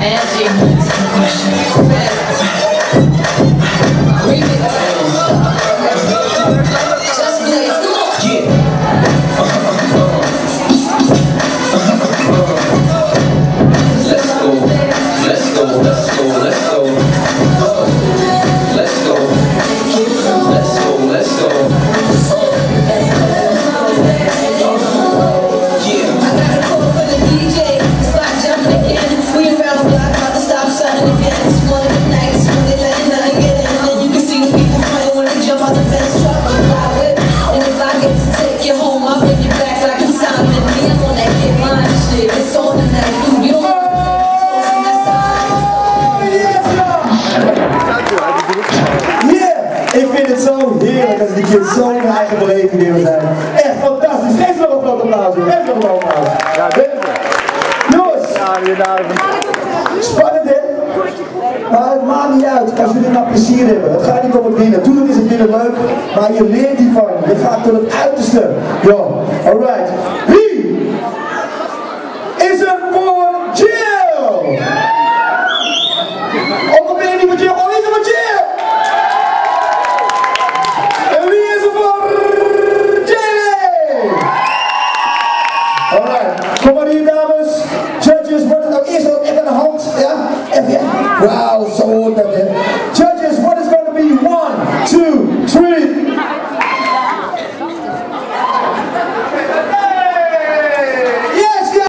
É, As you heerlijk dat die kinderen zo hun eigen beleving zijn. Echt fantastisch. Geef nog een groot applaus. Geef nog een applaus. Ja, beter. Jongens. Spannend, hè? Maar het maakt niet uit als jullie maar plezier hebben. Het gaat niet om het winnen. Toen is het weer leuk, maar je leert hiervan. Je gaat tot het uiterste.